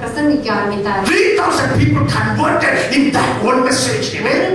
பிரசங்கிக்க ஆரம்பித்தார். 3000 people converted in that one message. amen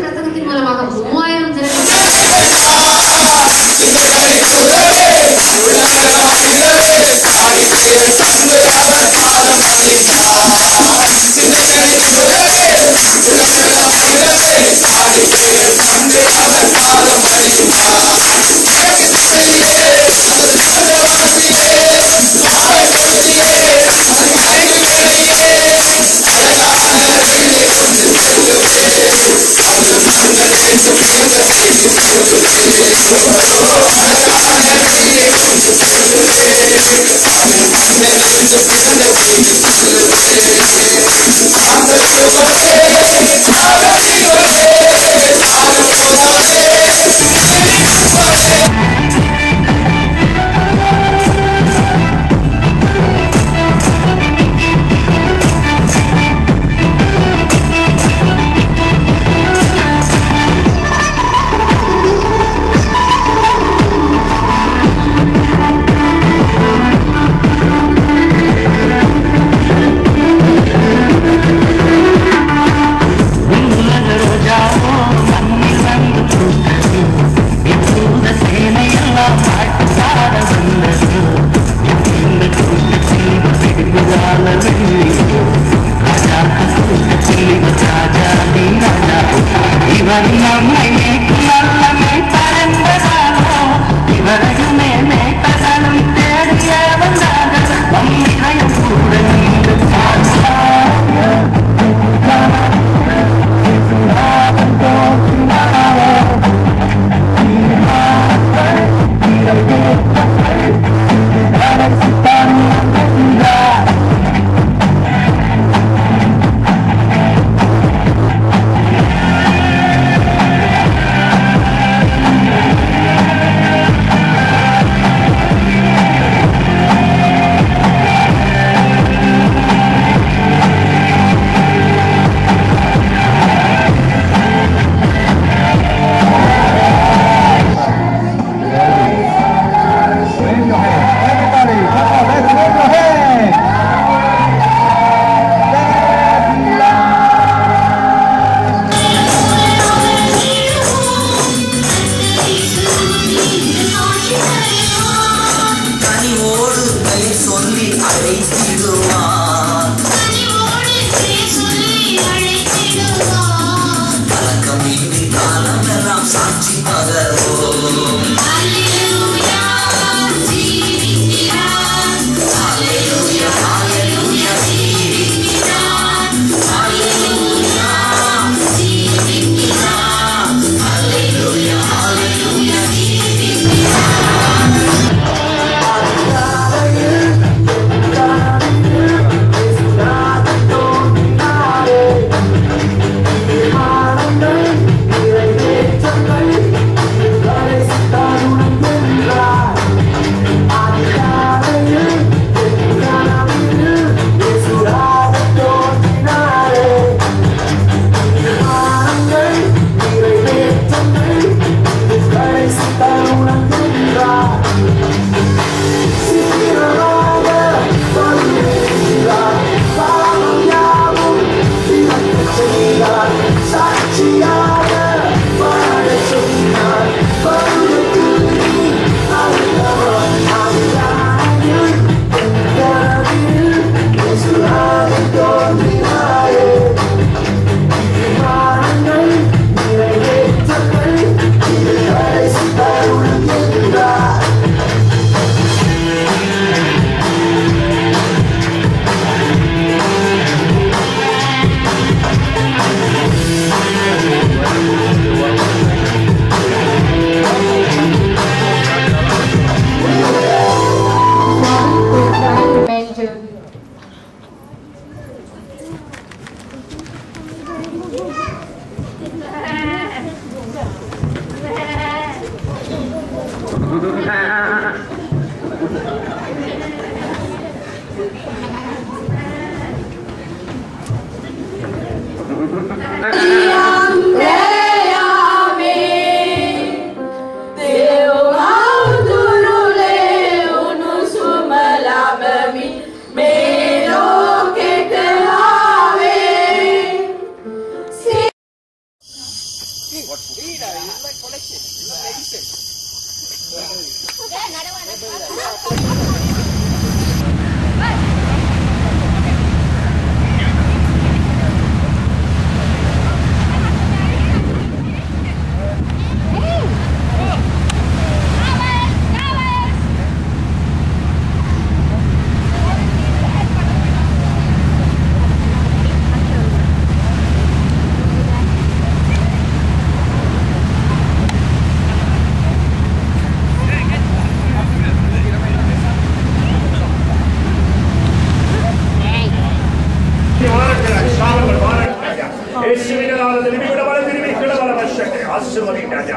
യേശുവിന്റെ നാമത്തിൽ ഇവിടെ വല തിരുമി കിളവല വശക്കരി ആശീർവദി രാജ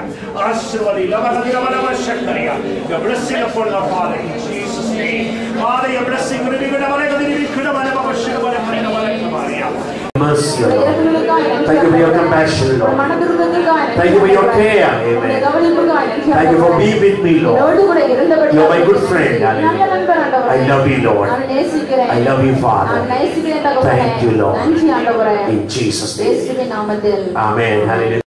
ആശീർവദി ലവല ലവല വശക്കരിയ your blessing upon our father in Jesus name father your blessing ഇവിടെ വല തിരുമി കിളവല വശക്കരി കിളവല കിളവല mercy, Lord. Thank you for your compassion, Lord. Thank you for your care, Amen. Thank you for being with me, Lord. You are my good friend, Hallelujah. I love you, Lord. I love you, Father. Thank you, Lord. In Jesus' name. Amen. Hallelujah.